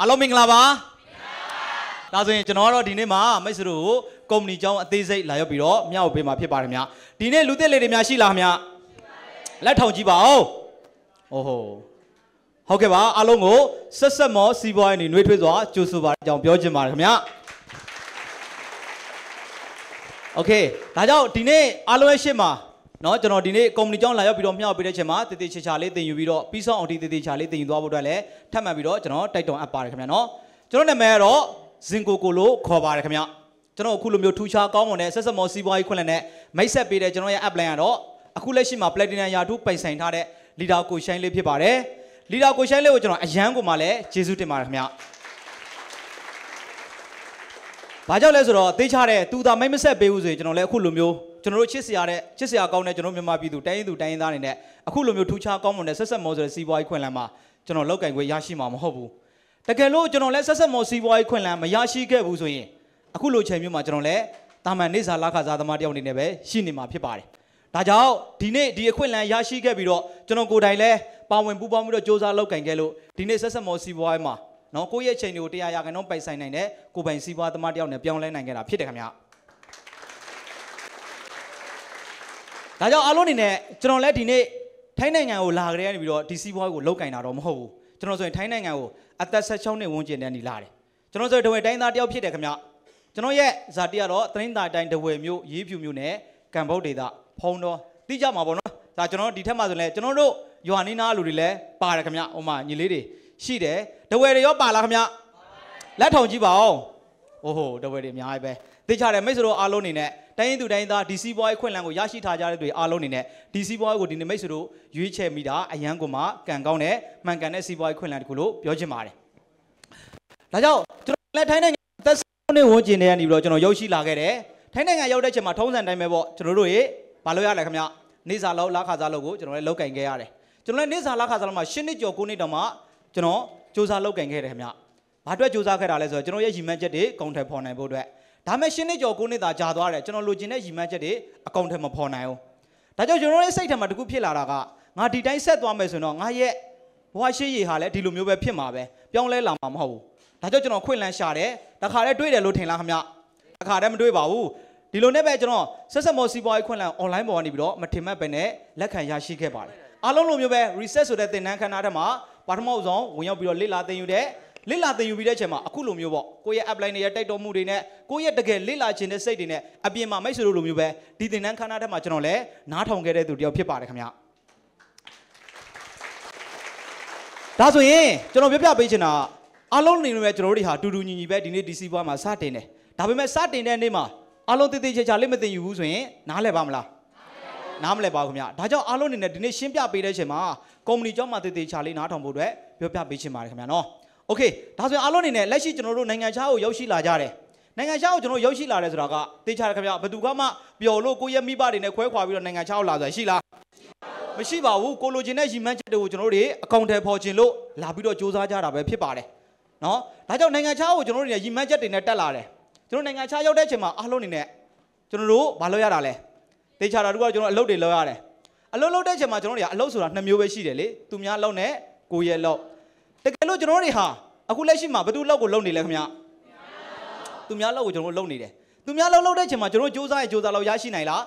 အားလုံးမင်္ဂလာပါဒါဆိုရင်ကျွန်တော်ကတော့ဒီနေ့မှာမိတ်ဆွေတို့ကိုကုမ္ပဏီကျောင်းအသေးစိတ်လာရောက်ပြီးတော့မျှဝေပေးမှာဖြစ်ပါတယ်ခင်ဗျာဒီနေ့လူသစ်လေးတွေများရှိလားခင်ဗျာလက်ထောင်ကြည့်ပါဦးโอ้โหဟုတ်ကဲ့ပါအားလုံးကိုဆက်ဆက်မောစီးပွားရေးနေနှွေးထွေးစွာကြိုဆိုပါကြောင်းပြောချင်ပါတယ်ခင်ဗျာโอเคဒါကြောင့်ဒီနေ့အားလုံးရဲ့ရှေ့မှာ နော်ကျွန်တော်ဒီနေ့ကုမ္ပဏီကြောင်းလာရောက်ပြီးတော့မျှဝေပေးတဲ့အချိန်မှာတည်တည်ချာချာလေးတင်ယူပြီးတော့ပြီးဆောင်အောင်ဒီတည်တည်ချာလေးတင်ယူသွားဖို့အတွက်လည်းထပ်မံပြီးတော့ကျွန်တော်တိုက်တွန်းအပ်ပါတယ်ခင်ဗျာနော်ကျွန်တော်နာမည်ကတော့ဇင်ကိုကိုလို့ခေါ်ပါတယ်ခင်ဗျာကျွန်တော်အခုလိုမျိုးထူးခြားကောင်းမွန်တဲ့ဆက်ဆက်မော်စီးပွားရေးခွင့်လန်းနဲ့မိတ်ဆက်ပေးတဲ့ကျွန်တော်ရဲ့ app line ကတော့အခုလက်ရှိမှာ platinum ရာထူးပိုင်ဆိုင်ထားတဲ့ leader ကိုရှိုင်းလေးဖြစ်ပါတယ် leader ကိုရှိုင်းလေးကိုကျွန်တော်အရန်ကိုမှလည်းကျေးဇူးတင်ပါတယ်ခင်ဗျာဘာကြောင့်လဲဆိုတော့သိချတဲ့သူသာမိတ်မဆက်ပေးဘူးဆိုရင်ကျွန်တော်လည်းအခုလိုမျိုး ကျွန်တော်တို့ချစ်စရာတဲ့ချစ်စရာကောင်းတဲ့ကျွန်တော်မြန်မာပြည်သူတိုင်းရင်းသူတိုင်းရင်းသားတွေနဲ့အခုလိုမျိုးထူးခြားကောင်းမွန်တဲ့ဆက်ဆက်မောဆိုတဲ့စီးပွားရေးခွင့်လန်းမှာကျွန်တော်လောက်ကင်ခွင့်ရရှိမှာမဟုတ်ဘူးတကယ်လို့ကျွန်တော်လည်းဆက်ဆက်မောစီးပွားရေးခွင့်လန်းမရရှိခဲ့ဘူးဆိုရင်အခုလိုချိန်မျိုးမှာကျွန်တော်လည်းတာမန်နေစာလခစားသမားတယောက်အနေနဲ့ပဲရှိနေမှာဖြစ်ပါတယ်ဒါကြောင့်ဒီနေ့ဒီအခွင့်အလမ်းရရှိခဲ့ပြီးတော့ကျွန်တော်ကိုယ်တိုင်လည်းပါဝင်ပူးပေါင်းပြီးတော့စ조사လောက်ကင်ခဲ့လို့ဒီနေ့ဆက်ဆက်မောစီးပွားရေးမှာနော်ကိုယ့်ရဲ့ချိန်တွေကိုတရားရခိုင်နှုန်းပိုင်ဆိုင်နိုင်တဲ့ကိုပိုင်စီးပွားသမားတယောက်နဲ့ပြောင်းလဲနိုင်ခဲ့တာဖြစ်တယ်ခင်ဗျာ ဒါကြောင့်အားလုံးအနေနဲ့ကျွန်တော်လည်းဒီနေ့ထိုင်းနိုင်ငံကိုလာကြရနေပြီးတော့ဒီစီးပွားကိုလောက်ကင်တာတော့မဟုတ်ဘူးကျွန်တော်ဆိုရင်ထိုင်းနိုင်ငံကိုအသက်16နှစ်ဝန်းကျင်တန်းနေလာတယ်ကျွန်တော်ဆိုရင်တဝဲတိုင်းသားတယောက်ဖြစ်တယ်ခင်ဗျကျွန်တော်ရဲ့ဇာတိကတော့သတင်းသားတိုင်းတဝဲမျိုးရေးဖြူမျိုးနဲ့ကံဗုဒ္ဒေတာဖုံတော်သိကြမှာပေါ့နော်ဒါကျွန်တော်ဒီထက်မှဆိုရင်ကျွန်တော်တို့ယွာနီနာလူတွေလည်းပါတယ်ခင်ဗျဟိုမှာညီလေးတွေရှိတယ်တဝဲတွေရောပါလားခင်ဗျလက်ထောင်ကြည့်ပါဦးအိုးဟိုတဝဲတွေအများကြီးပဲ သိကြတယ်မိတ်ဆွေတို့အားလုံးအနေနဲ့တိုင်းရင်းသူတိုင်းသားဒီစီးပွားရေးခွင့်လန်းကိုရရှိထားကြတဲ့တွေအားလုံးအနေနဲ့ဒီစီးပွားရေးကိုဒီနေ့မိတ်ဆွေတို့ရွေးချယ်မိတာအရန်ကိုမှကံကောင်းတဲ့မှန်ကန်တဲ့စီးပွားရေးခွင့်လန်းတခုလို့ပြောချင်ပါတယ်ဒါကြောင့်ကျွန်တော်လည်းထိုင်းနိုင်ငံသက်ဆုံးနေဝန်ကျင်နေရနေပြီးတော့ကျွန်တော်ရောက်ရှိလာခဲ့တယ်ထိုင်းနိုင်ငံရောက်တဲ့ချိန်မှာထုံးစံတိုင်းပဲပေါ့ကျွန်တော်တို့ရေမလုပ်ရလဲခင်ဗျနေစာလောက်လာခါစားလို့ကိုကျွန်တော်လည်းလောက်ကင်ခဲ့ရတယ်ကျွန်တော်လည်းနေစာလာခါစားလို့မှာ၈နှစ်ကျော်9နှစ်တောင်မှကျွန်တော်စူးစမ်းလောက်ကင်ခဲ့တယ်ခင်ဗျဘာအတွက်စူးစမ်းခဲ့တာလဲဆိုတော့ကျွန်တော်ရဲ့ရည်မှန်းချက်တွေကုန်ထည်ဖော်နိုင်ဖို့အတွက် ဒါမဲ့ရှင်းနှစ်ကျော်ကိုနှစ်သာကြာသွားတယ်ကျွန်တော်လိုချင်တဲ့ရည်မှန်းချက်တွေအကောင့်ထဲမဖော်နိုင်ဘူးဒါကြောင့်ကျွန်တော်ရဲ့စိတ်ထဲမှာတခုဖြစ်လာတာကငါဒီတိုင်းဆက်သွားမယ်ဆိုတော့ငါရဲ့ဘဝရှိရည်ဟာလည်းဒီလိုမျိုးပဲဖြစ်မှာပဲပြောင်းလဲလာမှာမဟုတ်ဘူးဒါကြောင့်ကျွန်တော်ခွင့်လန်းရှာတယ်တခါတည်းတွေ့တယ်လို့ထင်လားခင်ဗျတခါတည်းမတွေ့ပါဘူးဒီလိုနဲ့ပဲကျွန်တော်ဆက်ဆက်မော်စီပွားရေးခွင့်လန်း online ပေါ်ကနေပြီးတော့မထင်မှတ်ပဲနဲ့လက်ခံရရှိခဲ့ပါတယ်အားလုံးလိုမျိုးပဲ reset ဆိုတဲ့သင်တန်းခန်းသားထဲမှာပထမဆုံးဝင်ရောက်ပြီးတော့လေ့လာသင်ယူတဲ့ လစ်လာသင်ယူပြီးတဲ့အချိန်မှာအခုလိုမျိုးပေါ့ကိုယ့်ရဲ့ apply တွေရဲ့တိုက်တော်မှုတွေနဲ့ကိုယ့်ရဲ့တကယ်လစ်လာခြင်းတဲ့စိတ်တွေနဲ့အပြင်မှာမိတ်ဆွေတို့လိုမျိုးပဲဒီသင်တန်းခန်းသားထဲမှာကျွန်တော်လည်းနားထောင်ခဲ့တဲ့သူတယောက်ဖြစ်ပါတယ်ခင်ဗျာဒါဆိုရင်ကျွန်တော်ပြပြပေးချင်တာအားလုံးနေလို့ပဲကျွန်တော်တို့တွေဟာတူတူညီညီပဲဒီနေ့ DC ဘွားမှာစတင်တယ်ဒါပေမဲ့စတင်တဲ့နေ့မှာအားလုံးတည်တည်ချာချာလေးမသိယူဘူးဆိုရင်နားလည်ပါမလားနားမလဲပါဘူးခင်ဗျာဒါကြောင့်အားလုံးအနေနဲ့ဒီနေ့ရှင်းပြပေးတဲ့ချိန်မှာကုမ္ပဏီကျောင်းမှာတည်တည်ချာလေးနားထောင်ဖို့အတွက်ပြောပြပေးချင်ပါတယ်ခင်ဗျာနော် โอเคဒါဆိုရင်အားလုံးအနေနဲ့လက်ရှိကျွန်တော်တို့နိုင်ငံခြားကိုရောက်ရှိလာကြတယ်နိုင်ငံခြားကိုကျွန်တော်ရောက်ရှိလာတယ်ဆိုတာကတေချာတယ်ခင်ဗျာဘယ်သူကမှပျော်လို့ကိုယ့်ရဲ့မိဘတွေနဲ့ခွဲခွာပြီးတော့နိုင်ငံခြားကိုလာဆိုတာရှိလားမရှိပါဘူးကိုလိုချင်တဲ့ရည်မှန်းချက်တွေကိုကျွန်တော်တို့တွေအကောင့်ထဲပေါ်ခြင်းလို့လာပြီးတော့စူးစမ်းကြတာပဲဖြစ်ပါတယ်နော်ဒါကြောင့်နိုင်ငံခြားကိုကျွန်တော်တို့တွေရည်မှန်းချက်တွေနဲ့တက်လာတယ်ကျွန်တော်နိုင်ငံခြားရောက်တဲ့ချိန်မှာအားလုံးအနေနဲ့ကျွန်တော်တို့မလုပ်ရတာလဲတေချာတာတို့ကကျွန်တော်အလုပ်တွေလုပ်ရတယ်အလုပ်လုပ်တဲ့ချိန်မှာကျွန်တော်တို့ကအလုပ်ဆိုတာနှစ်မျိုးပဲရှိတယ်လေသူများလုပ်နဲ့ကိုယ့်ရဲ့လုပ် တကယ်လို့ကျွန်တော်တို့တွေဟာအခုလက်ရှိမှာဘယ်သူလောက်ကိုလုံနေလဲခင်ဗျသူများလောက်ကိုကျွန်တော်တို့လုံနေတယ်သူများလောက်လောက်တဲ့ချိန်မှာကျွန်တော်တို့စူးစမ်းရင်စူးစမ်းလောက်ရရှိနိုင်လား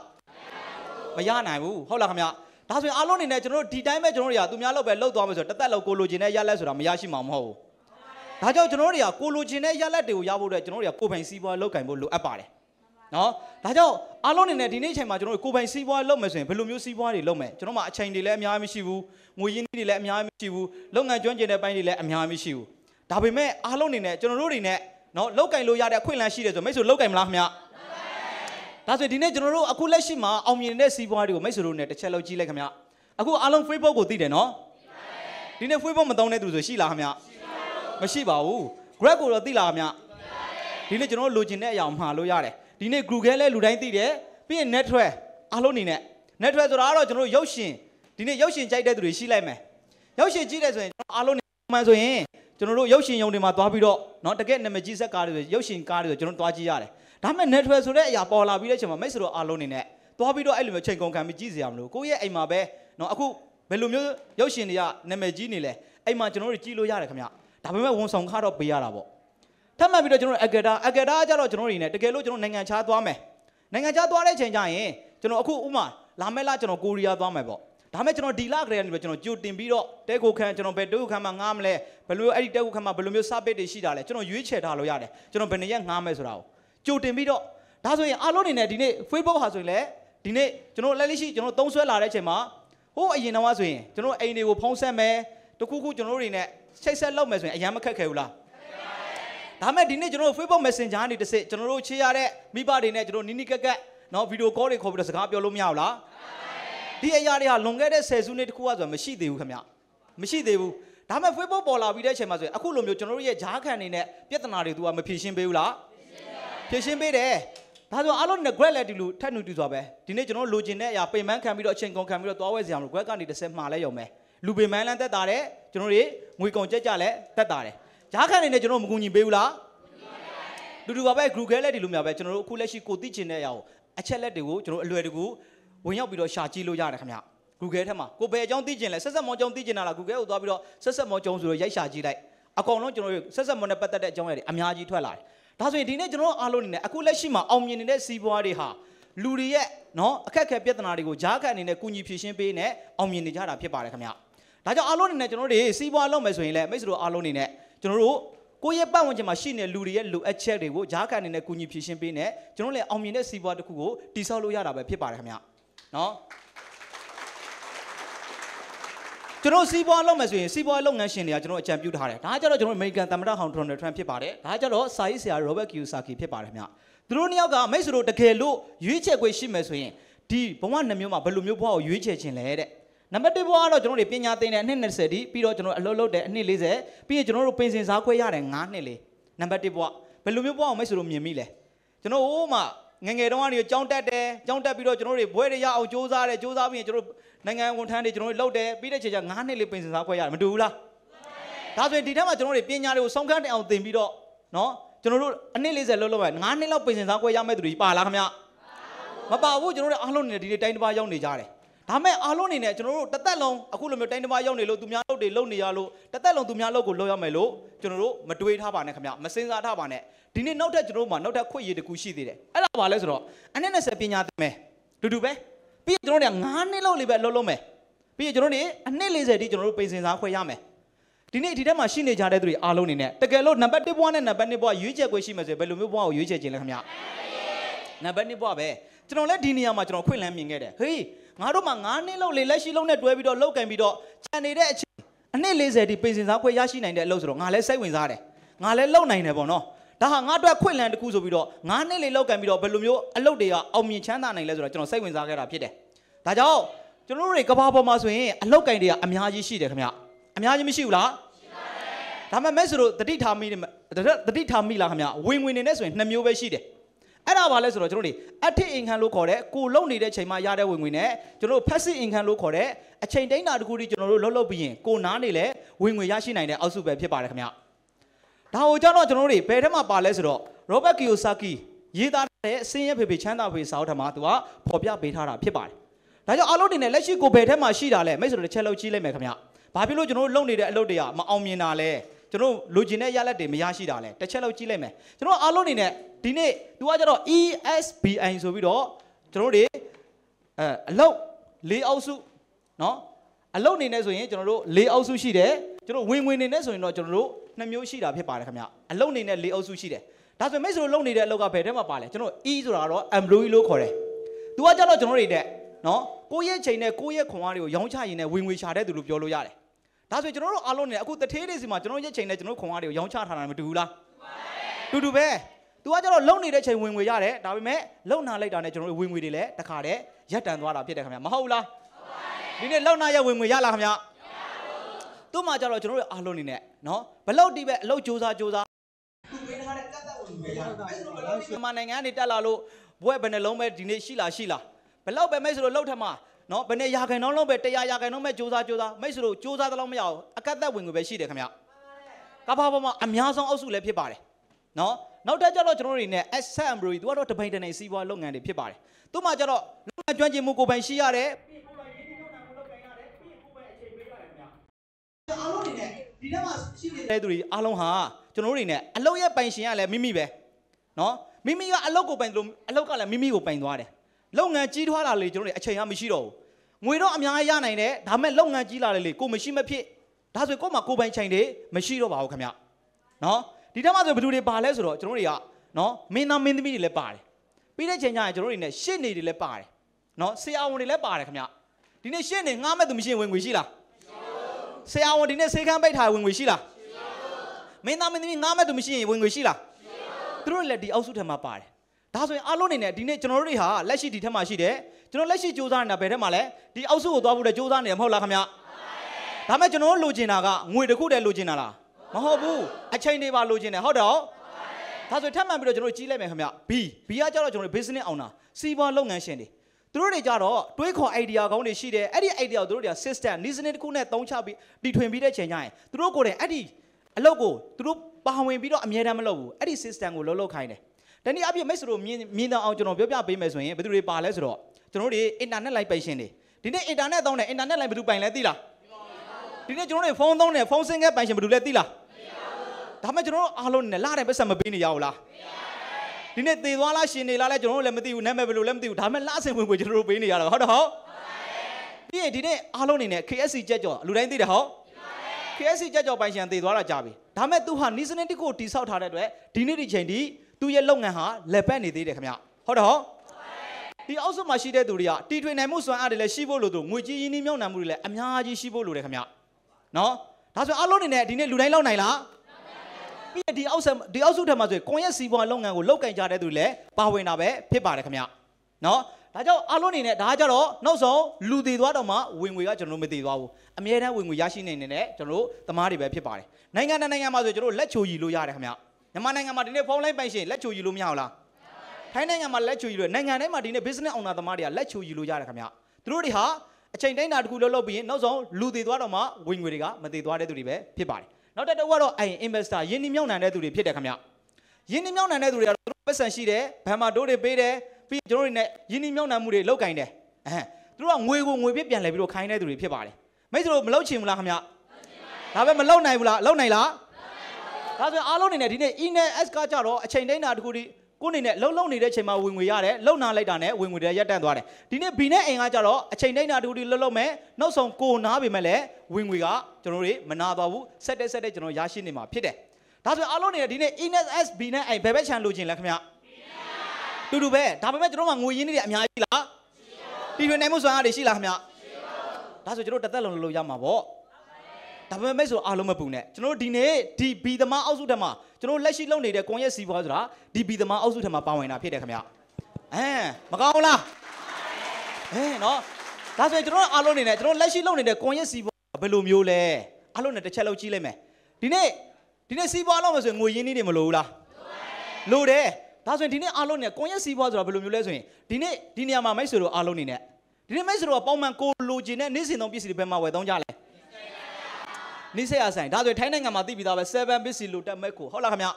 မရနိုင်ဘူးဟုတ်လားခင်ဗျဒါဆိုရင်အားလုံးအနေနဲ့ကျွန်တော်တို့ဒီတိုင်းပဲကျွန်တော်တို့တွေကသူများလောက်ပဲလှုပ်သွားမယ်ဆိုတော့တသက်လောက်ကိုလိုချင်တဲ့ရလက်ဆိုတာမရရှိမှာမဟုတ်ဘူးဒါကြောင့်ကျွန်တော်တို့တွေကကိုလိုချင်တဲ့ရလက်တွေကိုရဖို့အတွက်ကျွန်တော်တို့တွေကကိုပိုင်စီးပွားလောက်ကင်ဖို့လိုအပ်ပါတယ် နော်ဒါကြောင့်အားလုံးအနေနဲ့ဒီနေ့အချိန်မှာကျွန်တော်တို့ကိုပိုင်စီးပွားလုပ်မယ်ဆိုရင်ဘယ်လိုမျိုးစီးပွားတွေလုပ်မယ်ကျွန်တော်မှအချိန်တွေလည်းအများကြီးမရှိဘူးငွေရင်းတွေလည်းအများကြီးမရှိဘူးလုပ်ငန်းကျွမ်းကျင်တဲ့ပိုင်းတွေလည်းအများကြီးမရှိဘူးဒါပေမဲ့အားလုံးအနေနဲ့ကျွန်တော်တို့တွေနဲ့နော်လောက်ကင်လို့ရတဲ့အခွင့်အလမ်းရှိတယ်ဆိုမိတ်ဆွေလောက်ကင်မလားခင်ဗျဒါဆိုဒီနေ့ကျွန်တော်တို့အခုလက်ရှိမှာအောင်မြင်တဲ့စီးပွားတွေကိုမိတ်ဆွေတို့နဲ့တစ်ချက်လောက်ကြည့်လိုက်ခင်ဗျအခုအားလုံး Facebook ကိုသိတယ်နော်ဒီနေ့ Facebook မသုံးတဲ့သူဆိုရှိလားခင်ဗျမရှိပါဘူး Grab ကိုတော့သိလားခင်ဗျဒီနေ့ကျွန်တော်တို့လိုချင်တဲ့အရာမှာလို့ရတယ် ဒီနေ့ Google လဲလူတိုင်းသိတယ်ပြီးရင် network အားလုံးနေနဲ့ network ဆိုတာကတော့ကျွန်တော်တို့ရုပ်ရှင်ဒီနေ့ရုပ်ရှင်ကြိုက်တဲ့သူတွေရှိလိုက်မယ်ရုပ်ရှင်ကြည့်တယ်ဆိုရင်ကျွန်တော်အားလုံးနေမှန်ဆိုရင်ကျွန်တော်တို့ရုပ်ရှင်ရုံတွေမှာသွားပြီးတော့เนาะတကယ်နာမည်ကြီးဆက်ကားတွေဆိုရုပ်ရှင်ကားတွေဆိုကျွန်တော်သွားကြည့်ရတယ်ဒါပေမဲ့ network ဆိုတဲ့အရာပေါ်လာပြီးတဲ့အချိန်မှာမိတ်ဆွေတို့အားလုံးနေနဲ့သွားပြီးတော့အဲ့လိုမျိုးချိန်ကုန်ခံပြီးကြည့်စရာမလိုကိုယ့်ရဲ့အိမ်မှာပဲเนาะအခုဘယ်လိုမျိုးရုပ်ရှင်တွေကနာမည်ကြီးနေလဲအိမ်မှာကျွန်တော်တို့ကြည့်လို့ရတယ်ခင်ဗျ ဒါပေမဲ့ဝန်ဆောင်ခါတော့ပေးရတာပေါ့ ထပ်မှတ်ပြီးတော့ကျွန်တော်တို့အကဒါအကဒါကကြတော့ကျွန်တော်တို့တွေနဲ့တကယ်လို့ကျွန်တော်နိုင်ငံခြားသွားမယ်နိုင်ငံခြားသွားတဲ့ချိန်ကျရင်ကျွန်တော်အခုဥမာလာမယ့်လကျွန်တော်ကိုရီးယားသွားမယ်ပေါ့ဒါမဲ့ကျွန်တော်ဒီလကလေးကနေပြီးကျွန်တော်ကြိုတင်ပြီးတော့တဲကိုခန်းကျွန်တော်ဘယ်တဲကိုခန်းမှာငားမလဲဘယ်လိုအဲ့ဒီတဲကိုခန်းမှာဘယ်လိုမျိုးစပစ်တွေရှိတာလဲကျွန်တော်ရွေးချယ်ထားလို့ရတယ်ကျွန်တော်ဘယ်နှစ်ရက်ငားမယ်ဆိုတာကိုကြိုတင်ပြီးတော့ဒါဆိုရင်အားလုံးအနေနဲ့ဒီနေ့ Facebook ဟာဆိုရင်လည်းဒီနေ့ကျွန်တော်လက်လက်ရှိကျွန်တော်သုံးဆွဲလာတဲ့အချိန်မှာဟိုးအရင်တော့ဆိုရင်ကျွန်တော်အိမ်တွေကိုဖုံးဆက်မယ်တခုခုကျွန်တော်တို့တွေနဲ့ချိတ်ဆက်လုပ်မယ်ဆိုရင်အရင်မခက်ခဲဘူးလား ဒါမဲ့ဒီနေ့ကျွန်တော်တို့ Facebook Messenger ကနေတစ်စစ်ကျွန်တော်တို့ချေရတဲ့မိဘတွေနဲ့ကျွန်တော်နီးနီးကက်ကက်နော်ဗီဒီယိုကောတွေခေါ်ပြီးတော့စကားပြောလို့မရဘူးလားဒီအရာတွေဟာလွန်ခဲ့တဲ့10စုနှစ်တခုကဆိုရင်မရှိသေးဘူးခင်ဗျမရှိသေးဘူးဒါမဲ့ Facebook ပေါ်လာပြီးတဲ့အချိန်မှာဆိုရင်အခုလိုမျိုးကျွန်တော်တို့ရဲ့ဂျားခံနေနဲ့ပြဿနာတွေသူကမဖြေရှင်းပေးဘူးလားဖြေရှင်းပေးတယ်ဒါဆိုအားလုံးနဲ့ grad လည်းဒီလိုထက်နူတူစွာပဲဒီနေ့ကျွန်တော်လိုချင်တဲ့အရာပိန်မန်းခံပြီးတော့အချိန်ကုန်ခံပြီးတော့သွားဝဲစရာမလို grad ကနေတစ်ဆက်မှားလဲရုံပဲလူပိန်မန်းလန်းတက်တာတယ်ကျွန်တော်တို့ငွေကုန်ကြက်ကြလဲတက်တာတယ် ဂျားခံနေနဲ့ကျွန်တော်မကူညီပေးဘူးလားတူတူပါပဲ group ခဲလည်းဒီလိုမျိုးပဲကျွန်တော်တို့အခုလက်ရှိကိုသိချင်တဲ့အရာကိုအချက်လက်တွေကိုကျွန်တော်အလွယ်တကူဝင်ရောက်ပြီးတော့ရှာကြည့်လို့ရတယ်ခင်ဗျ Google ထဲမှာကိုဘယ်အကြောင်းသိကျင်လဲဆက်ဆက်မောအကြောင်းသိကျင်တာလား Google ကိုသွားပြီးတော့ဆက်ဆက်မောအကြောင်းဆိုတော့ရိုက်ရှာကြည့်လိုက်အကောင်လုံးကျွန်တော်တို့ဆက်ဆက်မောနဲ့ပတ်သက်တဲ့အကြောင်းအရာတွေအများကြီးထွက်လာတယ်ဒါဆိုရင်ဒီနေ့ကျွန်တော်တို့အားလုံးအနေနဲ့အခုလက်ရှိမှာအောင်မြင်နေတဲ့စီးပွားတွေဟာလူတွေရဲ့နော်အခက်အခဲပြဿနာတွေကိုဂျားခတ်အနေနဲ့ကုညီဖြေရှင်းပေးနေအောင်မြင်နေကြတာဖြစ်ပါတယ်ခင်ဗျဒါကြောင့်အားလုံးအနေနဲ့ကျွန်တော်တို့တွေစီးပွားလုပ်မယ်ဆိုရင်လည်းမိတ်ဆွေတို့အားလုံးအနေနဲ့ ကျွန်တော်တို့ကိုယ့်ရဲ့ပတ်ဝန်းကျင်မှာရှိနေတဲ့လူတွေရဲ့လိုအပ်ချက်တွေကိုဂျားခတ်အနေနဲ့ကုညီဖြေရှင်းပေးနေကျွန်တော်တို့လည်းအောင်မြင်တဲ့စီးပွားတစ်ခုကိုတည်ဆောက်လို့ရတာပဲဖြစ်ပါတယ်ခင်ဗျနော်ကျွန်တော်စီးပွားလုပ်မယ်ဆိုရင်စီးပွားလုပ်ငန်းရှင်တွေကကျွန်တော်အကြံပြုထားတယ်ဒါကကြတော့ကျွန်တော်အမေရိကန်သမ္မတဟောင်းဒရိုနယ်ထရန့်ဖြစ်ပါတယ်ဒါကကြတော့စာရေးဆရာရောဘတ်ကီယိုဆာကီဖြစ်ပါတယ်ခင်ဗျသူတို့နှစ်ယောက်ကမိတ်ဆွေတို့တကယ်လို့ရွေးချယ်ခွင့်ရှိမယ်ဆိုရင်ဒီဘဝနှစ်မျိုးမှာဘယ်လိုမျိုးဘဝကိုရွေးချယ်ခြင်းလဲတဲ့ နံပါတ်1ဘဝကတော့ကျွန်တော်တို့ပညာသင်တဲ့အနှစ်20ဒီပြီးတော့ကျွန်တော်အလုပ်လုပ်တဲ့အနှစ်40ပြီးရင်ကျွန်တော်တို့ပင်စင်စားခွဲရတယ်9နှစ်လေနံပါတ်1ဘဝဘယ်လိုမျိုးဘဝကိုမိတ်ဆွေတို့မြင်မိလဲကျွန်တော်ဟိုမှာငငယ်တုန်းကနေကြောင်းတက်တယ်ကြောင်းတက်ပြီးတော့ကျွန်တော်တို့ဘွဲတွေရအောင်စူးစမ်းတယ်စူးစမ်းပြီးရင်ကျွန်တော်တို့နိုင်ငံဝန်ထမ်းတွေကျွန်တော်တို့လုပ်တယ်ပြီးတဲ့ချိန်ကျ9နှစ်လေးပင်စင်စားခွဲရတယ်မတူဘူးလားဒါဆိုရင်ဒီထက်မှကျွန်တော်တို့ပညာတွေကိုဆုံးခန်းတင်အောင်သင်ပြီးတော့နော်ကျွန်တော်တို့အနှစ်40လုံးလုံးပဲ9နှစ်လောက်ပင်စင်စားခွဲရမယ့်သူတွေပါလားခင်ဗျမပါဘူးကျွန်တော်တို့အားလုံးနေဒီနေ့တိုင်းတစ်ပါးရောက်နေကြတယ် ဒါမဲ့အားလုံးနေနဲ့ကျွန်တော်တို့တစ်သက်လုံးအခုလိုမျိုးတိုင်းတစ်ပါးရောက်နေလို့သူများလုပ်တွေလုပ်နေရလို့တစ်သက်လုံးသူများလုပ်ကိုလုပ်ရမယ်လို့ကျွန်တော်တို့မတွေးထားပါနဲ့ခင်ဗျမစင်စားထားပါနဲ့ဒီနေ့နောက်ထပ်ကျွန်တော်တို့မှာနောက်ထပ်ခွင့်ရည်တစ်ခုရှိသေးတယ်အဲ့ဒါဘာလဲဆိုတော့အနည်းနဲ့ဆက်ပညာသင်မယ်တူတူပဲပြီးရင်ကျွန်တော်တို့က9နှစ်လောက်လေးပဲလှုပ်လုံးမယ်ပြီးရင်ကျွန်တော်တို့အနှစ်40တိကျွန်တော်တို့ပိန်စင်စားခွဲရမယ်ဒီနေ့ဒီထဲမှာရှိနေကြတဲ့သူတွေအားလုံးနေနဲ့တကယ်လို့နံပါတ်1ဘွားနဲ့နံပါတ်2ဘွားရွေးချယ်ခွင့်ရှိမယ်ဆိုရင်ဘယ်လိုမျိုးဘွားကိုရွေးချယ်ခြင်းလဲခင်ဗျနံပါတ်2ဘွားပဲ ကျွန်တော်လည်းဒီနေရာမှာကျွန်တော်ခွင့်လန်းမြင်ခဲ့တယ်ဟေးငါတို့မှာ9နှစ်လောက်လေလက်ရှိလုံးနဲ့တွဲပြီးတော့လောက်ကန်ပြီးတော့ခြံနေတဲ့အချိန်အနှစ်40တိပိန်စင်စားခွဲရရှိနိုင်တဲ့အလုပ်ဆိုတော့ငါလည်းစိတ်ဝင်စားတယ်ငါလည်းလုံနိုင်တယ်ပေါ့နော်ဒါဟာငါအတွက်ခွင့်လန်းတစ်ခုဆိုပြီးတော့ငါနှစ်လေးလောက်ကန်ပြီးတော့ဘယ်လိုမျိုးအလုပ်တွေကအောင်မြင်ချမ်းသာနိုင်လဲဆိုတော့ကျွန်တော်စိတ်ဝင်စားခဲ့တာဖြစ်တယ်ဒါကြောင့်ကျွန်တော်တို့တွေကဘာပေါ်မှာဆိုရင်အလောက်ကင်တွေကအများကြီးရှိတယ်ခင်ဗျအများကြီးမရှိဘူးလားဒါမှမဲ့ဆိုတော့တတိထားမိတတိထားမိလားခင်ဗျဝင်ဝင်နေနေဆိုရင်နှစ်မျိုးပဲရှိတယ် အဲ့ဒါဘာလဲဆိုတော့ကျွန်တော်တို့အထစ်အင်ခံလို့ခေါ်တဲ့ကိုလုံနေတဲ့ချိန်မှာရတဲ့ဝင်ဝင်နဲ့ကျွန်တော်တို့ passive income လို့ခေါ်တဲ့အချိန်တိုင်းတာတစ်ခုတည်းကျွန်တော်တို့လှုပ်လှုပ်ပြီးရင်ကိုနားနေလဲဝင်ဝင်ရရှိနိုင်တဲ့အောက်စုပဲဖြစ်ပါတယ်ခင်ဗျဒါကိုကြောင့်တော့ကျွန်တော်တို့ဘယ်ထဲမှာပါလဲဆိုတော့ Robert Kiyosaki ရေးသားတဲ့ဆင်းရဲဖေဖေချမ်းသာဖေစာအုပ်ထမှာသူကဖော်ပြပေးထားတာဖြစ်ပါတယ်ဒါကြောင့်အလုပ်တွေနဲ့လက်ရှိကိုဘယ်ထဲမှာရှိတာလဲမိတ်ဆွေတို့တစ်ချက်လောက်ကြည့်လိုက်မယ်ခင်ဗျဘာဖြစ်လို့ကျွန်တော်တို့လုပ်နေတဲ့အလုပ်တွေကမအောင်မြင်တာလဲ ကျွန်တော်လိုချင်တဲ့ရလက်တွေမရရှိတာလဲတစ်ချက်လောက်ကြည့်လိုက်မယ်ကျွန်တော်အားလုံးနေနဲ့ဒီနေ့သူကကျတော့ ESBI ဆိုပြီးတော့ကျွန်တော်တို့တွေအဲအလုပ်လေးအောက်စုเนาะအလုပ်နေနဲ့ဆိုရင်ကျွန်တော်တို့လေးအောက်စုရှိတယ်ကျွန်တော်ဝင်ဝင်နေနဲ့ဆိုရင်တော့ကျွန်တော်တို့နှစ်မျိုးရှိတာဖြစ်ပါတယ်ခင်ဗျအလုပ်နေနဲ့လေးအောက်စုရှိတယ်ဒါဆိုမိတ်ဆွေတို့လုပ်နေတဲ့အလုပ်ကဘယ်ထဲမှာပါလဲကျွန်တော် E ဆိုတာတော့ employee လို့ခေါ်တယ်သူကကျတော့ကျွန်တော်တွေတဲ့နော်ကိုယ့်ရဲ့ချိန်နဲ့ကိုယ့်ရဲ့ခွန်အားတွေကိုရောင်းချရင်နဲ့ဝင်ငွေရှာတဲ့သူလို့ပြောလို့ရတယ် ဒါဆိုကျွန်တော်တို့အားလုံးနေအခုတထေးတွေစီမှာကျွန်တော်ရဲ့ချိန်နဲ့ကျွန်တော်ခွန်အားတွေကိုရောင်းချထားတာမတူဘူးလားတူတူပဲသူကကျတော့လုံနေတဲ့ချိန်ဝင်ငွေရတယ်ဒါပေမဲ့လုံနာလိုက်တာနဲ့ကျွန်တော်တို့ဝင်ငွေတွေလည်းတခါတည်းရက်တန်သွားတာဖြစ်တယ်ခင်ဗျမဟုတ်လားဒီနေ့လုံနာရဝင်ငွေရလားခင်ဗျသူ့မှာကျတော့ကျွန်တော်တို့အားလုံးနေနဲ့နော်ဘလောက်တိပဲအလုပ်စူးစမ်းစူးစမ်းသူပေးထားတဲ့ကတ်သက်ဝင်ငွေရတယ်မြန်မာနိုင်ငံကနေတက်လာလို့ဘွဲ့ဘယ်နှလုံးပဲဒီနေ့ရှိလားရှိလားဘလောက်ပဲမိတ်ဆွေတို့လှုပ်ထမှာ နော်ဘယ်နဲ့ရာခိုင်နှုန်းလုံးပဲ100ရာခိုင်နှုန်းပဲစူးစမ်းစူးစမ်းမိတ်ဆွေတို့စူးစမ်းသလောက်မရအောင်အကတ်သက်ဝင်ငွေပဲရှိတယ်ခင်ဗျကဘာပေါ်မှာအများဆုံးအုပ်စုလည်းဖြစ်ပါတယ်နော်နောက်ထပ်ကျတော့ကျွန်တော်တို့တွေနဲ့ asset embroidery သူကတော့တပိန်တနေစီးပွားလုပ်ငန်းတွေဖြစ်ပါတယ်သူ့မှာကျတော့လုပ်ငန်းကျွမ်းကျင်မှုကိုပိုင်ရှိရတယ်ပြီးကိုယ်ပိုင်ရင်းနှီးမြှုပ်နှံမှုလုပ်ကိုင်ရတယ်ပြီးကိုယ်ပိုင်အခြေပေးရတယ်ခင်ဗျအားလုံးတွေနဲ့ဒီထဲမှာရှိနေတဲ့သူတွေအားလုံးဟာကျွန်တော်တို့တွေ ਨੇ အလုတ်ရဲ့ပိုင်ရှင်ကလည်းမိမိပဲနော်မိမိကအလုတ်ကိုပိုင်တယ်လို့အလုတ်ကလည်းမိမိကိုပိုင်သွားတယ်လုပ်ငန်းကြီးထွားလာလေကျွန်တော်တို့အချိန်ကမရှိတော့ဘူး ငွေတော့အများကြီးရနိုင်တယ်ဒါပေမဲ့လုပ်ငန်းကြီးလာလေလေကိုမရှိမဖြစ်ဒါဆိုကို့မှာကိုပိုင်ချိန်တွေမရှိတော့ပါဘူးခင်ဗျနော်ဒီထဲမှာဆိုဘယ်သူတွေပါလဲဆိုတော့ကျွန်တော်တွေကနော်မင်းသားမင်းသမီးတွေလည်းပါတယ်ပြီးတဲ့ချိန်ကျရင်ကျွန်တော်တို့တွေ ਨੇ ရှစ်နေတွေလည်းပါတယ်နော်ဆရာဝန်တွေလည်းပါတယ်ခင်ဗျဒီနေ့ရှစ်နေငားမဲ့သူမရှိရင်ဝင်ငွေရှိလားဆရာဝန်ဒီနေ့စေခန်းပိတ်ထားဝင်ငွေရှိလားမင်းသားမင်းသမီးငားမဲ့သူမရှိရင်ဝင်ငွေရှိလားသူတို့လည်းဒီအောက်စုထဲမှာပါတယ်ဒါဆိုရင်အားလုံးနေနဲ့ဒီနေ့ကျွန်တော်တို့တွေဟာလက်ရှိဒီထက်မှာရှိတယ် ကျွန်တော်လက်ရှိစူးစမ်းနေတာဘယ်ထက်မှာလဲဒီအောက်စုကိုသွားဖို့တဲ့စူးစမ်းနေတယ်မဟုတ်လားခင်ဗျဒါမဲ့ကျွန်တော်တို့လိုချင်တာကငွေတစ်ခုတည်းလိုချင်တာလားမဟုတ်ဘူးအချိန်တွေပါလိုချင်တယ်ဟုတ်တော့ဒါဆိုထပ်မှန်ပြီးတော့ကျွန်တော်တို့ကြီးလိုက်မယ်ခင်ဗျ B B ကကြတော့ကျွန်တော်တို့ business owner စီးပွားလုပ်ငန်းရှင်တွေသူတို့တွေကြတော့တွေးခေါ် idea ကောင်းတွေရှိတယ်အဲ့ဒီ idea ကိုသူတို့တွေက system နီးစနစ်တစ်ခုနဲ့သုံးချပြီးတီထွင်ပြီးတဲ့ချိန်ကျရင်သူတို့ကိုယ်တိုင်အဲ့ဒီအလုပ်ကိုသူတို့ပါဝင်ပြီးတော့အမြဲတမ်းမလုပ်ဘူးအဲ့ဒီ system ကိုလှုပ်လှုပ်ခိုင်းတယ်တနည်းအားဖြင့်မိတ်ဆွေတို့မြင်မြင်တော့အောင်ကျွန်တော်ပြောပြပေးမယ်ဆိုရင်ဘယ်သူတွေပါလဲဆိုတော့ ကျွန်တော်တို့တွေ internet လိုက်ပိုင်ရှင်တွေဒီနေ့ internet သုံးတယ် internet လိုက်ဘယ်သူပိုင်လဲသိလားဒီနေ့ကျွန်တော်တို့ဖုန်းသုံးတယ်ဖုန်းဆင်းကဲပိုင်ရှင်ဘယ်သူလဲသိလားဒါမှကျွန်တော်တို့အားလုံးနဲ့လာတယ်ပတ်စံမပေးနေရဘူးလားဒီနေ့သေသွားလားရှင်နေလားလဲကျွန်တော်တို့လည်းမသိဘူးနာမည်ဘယ်လိုလဲမသိဘူးဒါမှလာဆင်ဝင်ကိုကျွန်တော်တို့ပေးနေရတာဟုတ်တော့ဟုတ်ပြီးရင်ဒီနေ့အားလုံးနေနဲ့ KSC ကြက်ကြော်လူတိုင်းသိတယ်ဟုတ် KSC ကြက်ကြော်ပိုင်ရှင်သေသွားတာကြာပြီဒါမဲ့သူဟာနီးစနစ်တစ်ခုတိဆောက်ထားတဲ့အတွက်ဒီနေ့ဒီချိန်ဒီသူ့ရဲ့လုပ်ငန်းဟာလက်ပတ်နေသေးတယ်ခင်ဗျဟုတ်တော့ဟုတ် ဒီအောက်စုမှာရှိတဲ့သူတွေကတီထွင်နိုင်မှုစွမ်းအားတွေလည်းရှိဖို့လို့သူငွေကြီးရင်းနှီးမြှုပ်နှံမှုတွေလည်းအများကြီးရှိဖို့လိုတယ်ခင်ဗျနော်ဒါဆိုအားလုံးနေနဲ့ဒီနေ့လူတိုင်းလောက်နိုင်လားပြီးရင်ဒီအောက်ဆက်ဒီအောက်စုထက်မှာဆိုရင်ကွန်ရက်စီးပွားလုပ်ငန်းကိုလောက်ကင်ကြတဲ့သူတွေလည်းပါဝင်တာပဲဖြစ်ပါတယ်ခင်ဗျနော်ဒါကြောင့်အားလုံးနေနဲ့ဒါကြတော့နောက်ဆုံးလူတည်သွားတော့မှဝင်ငွေကကျွန်တော်တို့မတည်သွားဘူးအမြဲတမ်းဝင်ငွေရရှိနေနေတဲ့ကျွန်တော်တို့သမားတွေပဲဖြစ်ပါတယ်နိုင်ငံနဲ့နိုင်ငံမှာဆိုကျွန်တော်တို့လက်ချိုရည်လို့ရတယ်ခင်ဗျမြန်မာနိုင်ငံမှာဒီနေ့ဖုန်းလိုင်းပိုင်ရှင်လက်ချိုရည်လို့မရဘူးလား ထိုင်းနိုင်ငံမှာလက်ချိုရည်လို့နိုင်ငံထဲမှာဒီနေ့ business owner သမားတွေကလက်ချိုရည်လို့ရတယ်ခင်ဗျသူတို့တွေဟာအချိန်တိုင်းတာတစ်ခုလုံးလုပ်ပြီးရင်နောက်ဆုံးလူတည်သွားတော့မှဝင်ငွေတွေကမတည်သွားတဲ့သူတွေပဲဖြစ်ပါတယ်နောက်တစ်တော့ကတော့ IN investor ယင်းနှမြောက်နိုင်တဲ့သူတွေဖြစ်တယ်ခင်ဗျယင်းနှမြောက်နိုင်တဲ့သူတွေကတော့သူတို့ပတ်စံရှိတယ်ဘန်မာတိုးတွေပေးတယ်ပြီးကျွန်တော်တို့နဲ့ယင်းနှမြောက်နိုင်မှုတွေလုပ်ကင်တယ်အဲသူတို့ကငွေကိုငွေပြပြန်လဲပြီးတော့ခိုင်းတဲ့သူတွေဖြစ်ပါတယ်မိတ်ဆွေတို့မလုပ်ချင်ဘူးလားခင်ဗျဒါပဲမလုပ်နိုင်ဘူးလားလုပ်နိုင်လားဒါဆိုအားလုံးနေနဲ့ဒီနေ့ email s ကကြတော့အချိန်တိုင်းတာတစ်ခုဒီ ကိုအနေနဲ့လှုပ်လှုပ်နေတဲ့အချိန်မှာဝင်ငွေရတယ်လှုပ်နာလိုက်တာနဲ့ဝင်ငွေတွေရက်တန့်သွားတယ်ဒီနေ့ B နဲ့ A ကကြတော့အချိန်တိုင်းတာတစ်ခုဒီလှုပ်လှုပ်မယ်နောက်ဆုံးကိုနားပေမဲ့လည်းဝင်ငွေကကျွန်တော်တို့မနာသွားဘူးဆက်တက်ဆက်တက်ကျွန်တော်ရရှိနေမှာဖြစ်တယ်ဒါဆိုအားလုံးနေနဲ့ဒီနေ့ ines s b နဲ့ A ဘယ်ဘက်ချန်လိုချင်လဲခင်ဗျတူတူပဲဒါပေမဲ့ကျွန်တော်ကငွေရင်းနေတယ်အများကြီးလားတီထွင်နိုင်မှုစွမ်းအားတွေရှိလားခင်ဗျဒါဆိုကျွန်တော်တစ်သက်လုံးလုပ်လို့ရမှာပေါ့ ဒါပေမဲ့မိတ်ဆိုအားလုံးမပူနဲ့ကျွန်တော်တို့ဒီနေ့ဒီဘီသမားအောက်စုထက်မှာကျွန်တော်လက်ရှိလုပ်နေတဲ့ကွန်ရက်စီးပွားဆိုတာဒီဘီသမားအောက်စုထက်မှာပါဝင်တာဖြစ်တယ်ခင်ဗျအဲမကောင်းလားအဲနော်ဒါဆိုရင်ကျွန်တော်အားလုံးနေနဲ့ကျွန်တော်လက်ရှိလုပ်နေတဲ့ကွန်ရက်စီးပွားဘယ်လိုမျိုးလဲအားလုံးနဲ့တစ်ချက်လောက်ကြည့်လိုက်မယ်ဒီနေ့ဒီနေ့စီးပွားလုပ်မယ်ဆိုရင်ငွေရင်းနှီးတွေမလိုဘူးလားလိုတယ်ဒါဆိုရင်ဒီနေ့အားလုံးနဲ့ကွန်ရက်စီးပွားဆိုတာဘယ်လိုမျိုးလဲဆိုရင်ဒီနေ့ဒီနေရာမှာမိတ်ဆွေတို့အားလုံးနေနဲ့ဒီနေ့မိတ်ဆွေတို့ကပုံမှန်ကိုလိုချင်တဲ့နေ့စဉ်သုံးပစ္စည်းတွေဘယ်မှာဝယ်သုံးကြလဲ နိစေယဆိုင်ဒါဆိုရင်ထိုင်းနိုင်ငံမှာသိပြီးသားပဲ7 pc လိုတက်မဲ့ကိုဟုတ်လားခင်ဗျ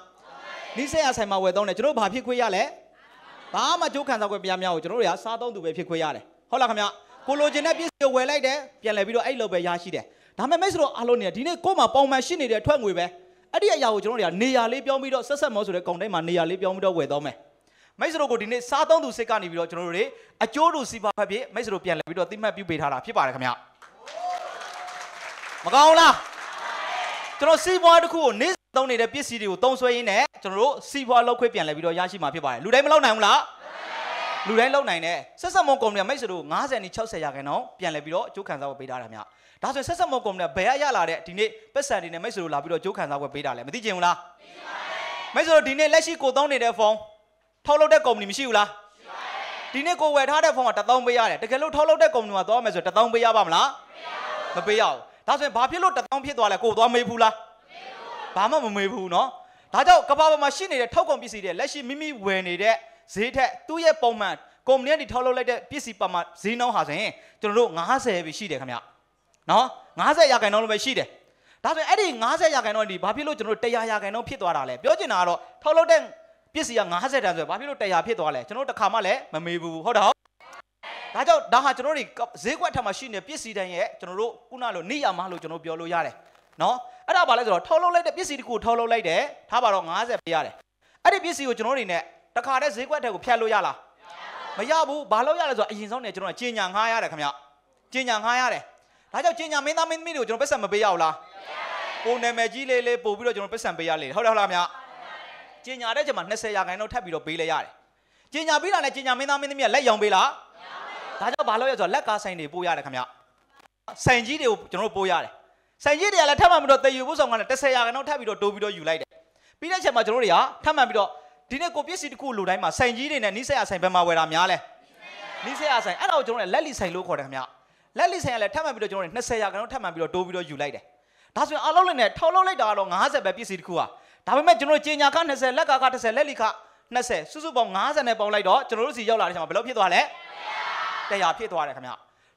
နိစေယဆိုင်မှာဝယ်သုံးတယ်ကျွန်တော်တို့ဘာဖြစ်ခွင့်ရလဲဘာမှကြိုးခံစားခွင့်ပြများကိုကျွန်တော်တို့ကစားသုံးသူပဲဖြစ်ခွင့်ရတယ်ဟုတ်လားခင်ဗျကိုလိုချင်တဲ့ပစ္စည်းကိုဝယ်လိုက်တယ်ပြန်လည်ပြီးတော့အဲ့လိုပဲရရှိတယ်ဒါပေမဲ့မိတ်ဆွေတို့အားလုံးနေဒီနေ့ကို့မှာပုံမှန်ရှိနေတဲ့ထွက်ငွေပဲအဲ့ဒီအရာကိုကျွန်တော်တို့ကနေရာလေးပြောင်းပြီးတော့ဆက်ဆက်မောဆိုတဲ့ကောင်တိုင်းမှာနေရာလေးပြောင်းပြီးတော့ဝယ်သုံးမယ်မိတ်ဆွေတို့ကိုဒီနေ့စားသုံးသူစစ်ကနေပြီးတော့ကျွန်တော်တို့တွေအကျိုးတူစီးပွားဖက်ဖြစ်မိတ်ဆွေတို့ပြန်လည်ပြီးတော့သိမှတ်ပြုပေးထားတာဖြစ်ပါတယ်ခင်ဗျမကောင်းလား ကျွန်တော်စီးပွားတစ်ခုကိုနေ့သုံးနေတဲ့ပစ္စည်းတွေကိုသုံးဆွဲရင်းနဲ့ကျွန်တော်တို့စီးပွားလောက်ခွင့်ပြန်လည်ပြီးတော့ရရှိမှာဖြစ်ပါတယ်လူတိုင်းမလောက်နိုင်ဘူးလားလူတိုင်းလောက်နိုင်တယ်ဆက်ဆက်မုံကုမ္ပဏီကမိတ်ဆွေတို့90နဲ့60ရာခိုင်နှုန်းပြန်လည်ပြီးတော့အကျိုးခံစားဖို့ပေးထားတာများဒါဆိုဆက်ဆက်မုံကုမ္ပဏီကဘယ်ရရလာတဲ့ဒီနေ့ပတ်စံတွေနဲ့မိတ်ဆွေတို့လာပြီးတော့အကျိုးခံစားဖို့ပေးတာလဲမသိချင်ဘူးလားမိတ်ဆွေတို့ဒီနေ့လက်ရှိကိုသုံးနေတဲ့ဖုန်းထုတ်လုပ်တဲ့ကုမ္ပဏီမရှိဘူးလားဒီနေ့ကိုဝယ်ထားတဲ့ဖုန်းက1000ပေးရတယ်တကယ်လို့ထုတ်လုပ်တဲ့ကုမ္ပဏီမှာသွားမယ်ဆို1000ပေးရပါမလားမပေးရဘူး ဒါဆိုရင်ဘာဖြစ်လို့1000ဖြစ်သွားလဲကိုသွားမေးဘူးလားဘာမှမမေးဘူးเนาะဒါကြောင့်ကဘာပေါ်မှာရှိနေတဲ့ထောက်ကုန်ပစ္စည်းတွေလက်ရှိမိမိဝယ်နေတဲ့ဈေးထက်သူ့ရဲ့ပုံမှန်ကုမ္ပဏီကနေထောက်လုပ်လိုက်တဲ့ပစ္စည်းပါမှာဈေးနှုန်းဟာဆိုရင်ကျွန်တော်တို့90ပဲရှိတယ်ခင်ဗျနော်90ရာခိုင်နှုန်းလည်းပဲရှိတယ်ဒါဆိုရင်အဲ့ဒီ90ရာခိုင်နှုန်းဒီဘာဖြစ်လို့ကျွန်တော်တို့100ရာခိုင်နှုန်းဖြစ်သွားတာလဲပြောချင်တာကတော့ထောက်လုပ်တဲ့ပစ္စည်းက90တန်ဆိုရင်ဘာဖြစ်လို့100ဖြစ်သွားလဲကျွန်တော်တို့တစ်ခါမှလည်းမမေးဘူးဟုတ်တယ်ဟုတ် ဒါကြောင့်ဒါဟာကျွန်တော်တို့ဈေးကွက်ထက်မှာရှိနေတဲ့ပစ္စည်းတိုင်းရဲ့ကျွန်တော်တို့ခုနလိုနေရမလို့ကျွန်တော်ပြောလို့ရတယ်နော်အဲ့ဒါဘာလဲဆိုတော့ထုတ်လုပ်လိုက်တဲ့ပစ္စည်းတစ်ခုထုတ်လုပ်လိုက်တယ်ထားပါတော့90ပေးရတယ်အဲ့ဒီပစ္စည်းကိုကျွန်တော်တို့တွေနဲ့တခါတည်းဈေးကွက်ထက်ကိုဖြတ်လို့ရလားမရဘူးဘာလို့ရလဲဆိုတော့အရင်ဆုံးနေကျွန်တော်ကကျင်ညာငှားရတယ်ခင်ဗျကျင်ညာငှားရတယ်ဒါကြောင့်ကျင်ညာမင်းသားမင်းသမီးတွေကိုကျွန်တော်ပတ်စံမပေးရဘူးလားကိုနာမည်ကြီးလေးလေးပို့ပြီးတော့ကျွန်တော်ပတ်စံပေးရလေဟုတ်တယ်ဟုတ်လားဗျကျင်ညာတဲ့ချိန်မှာ20ရာခိုင်နှုန်းထပ်ပြီးတော့ပေးလိုက်ရတယ်ကျင်ညာပေးတာနဲ့ကျင်ညာမင်းသားမင်းသမီးကလက်ရောင်ပေးလား ဒါကြောင့်ဘာလို့ရဆိုတော့လက်ကားဆိုင်တွေပို့ရတယ်ခင်ဗျဆိုင်ကြီးတွေကိုကျွန်တော်တို့ပို့ရတယ်ဆိုင်ကြီးတွေကလည်းထပ်မှပြီးတော့တည်ယူဖို့ဆောင်ကလည်း10ရာခိုင်နှုန်းထပ်ပြီးတော့တိုးပြီးတော့ယူလိုက်တယ်ပြီးတဲ့ချိန်မှာကျွန်တော်တို့တွေကထပ်မှပြီးတော့ဒီနေ့ကိုပစ္စည်းတစ်ခုလိုတိုင်းမှာဆိုင်ကြီးတွေနဲ့နီးစက်ရဆိုင်ဘယ်မှာဝယ်တာများလဲနီးစက်ရဆိုင်အဲ့ဒါကိုကျွန်တော်တို့လက်လီဆိုင်လို့ခေါ်တယ်ခင်ဗျလက်လီဆိုင်ကလည်းထပ်မှပြီးတော့ကျွန်တော်တို့20ရာခိုင်နှုန်းထပ်မှပြီးတော့တိုးပြီးတော့ယူလိုက်တယ်ဒါဆိုရင်အလုံးလေးနဲ့ထောက်လုံးလိုက်တာကတော့90ပဲပစ္စည်းတစ်ခုอ่ะဒါပေမဲ့ကျွန်တော်တို့ကြီးညာက20လက်ကက10လက်လီက20စုစုပေါင်း90နဲ့ပေါင်းလိုက်တော့ကျွန်တော်တို့စီရောက်လာတဲ့ချိန်မှာဘယ်လိုဖြစ်သွားလဲ 100ဖြစ်သွားတယ်ခင်ဗျ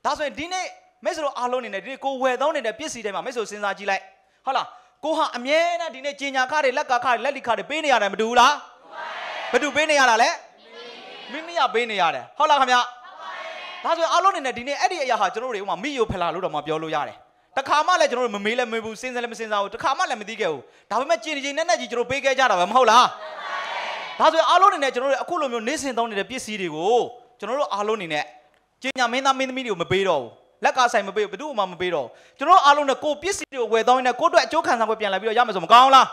ဒါဆိုရင်ဒီနေ့မိတ်ဆွေတို့အားလုံးနေနဲ့ဒီနေ့ကိုဝယ်သုံးနေတဲ့ပစ္စည်းတိုင်းမှာမိတ်ဆွေစဉ်းစားကြည့်လိုက်ဟုတ်လားကိုဟာအမြဲတမ်းဒီနေ့ကြီးညာကတွေလက်ကကတွေလက်လီကတွေပေးနေရတယ်မတူဘူးလားဘယ်သူပေးနေရတာလဲမိမိကပေးနေရတယ်ဟုတ်လားခင်ဗျဒါဆိုရင်အားလုံးနေနဲ့ဒီနေ့အဲ့ဒီအရာဟာကျွန်တော်တို့တွေဥမာမိယိုဖလာလို့တော့မပြောလို့ရတယ်တခါမှလည်းကျွန်တော်တို့မမေးလည်းမမေးဘူးစဉ်းစားလည်းမစဉ်းစားဘူးတခါမှလည်းမသိခဲ့ဘူးဒါပေမဲ့ကြင်ကြင်နဲ့နဲ့ကြီးကျွန်တော်ပေးခဲ့ကြတာပဲမဟုတ်လားဒါဆိုရင်အားလုံးနေနဲ့ကျွန်တော်တို့အခုလိုမျိုးနေစဉ်သုံးနေတဲ့ပစ္စည်းတွေကိုကျွန်တော်တို့အားလုံးနေနဲ့ ကျညာမင်းသားမင်းသမီးတွေကိုမပေးတော့ဘူးလက်ကဆိုင်မပေးဘူးဘယ်သူမှမပေးတော့ဘူးကျွန်တော်အားလုံးနဲ့ကိုပစ္စည်းတွေကိုဝယ်သုံးနေကိုအတွက်အကျိုးခံစားပွဲပြန်လာပြီးတော့ရမယ်ဆိုမကောင်းလား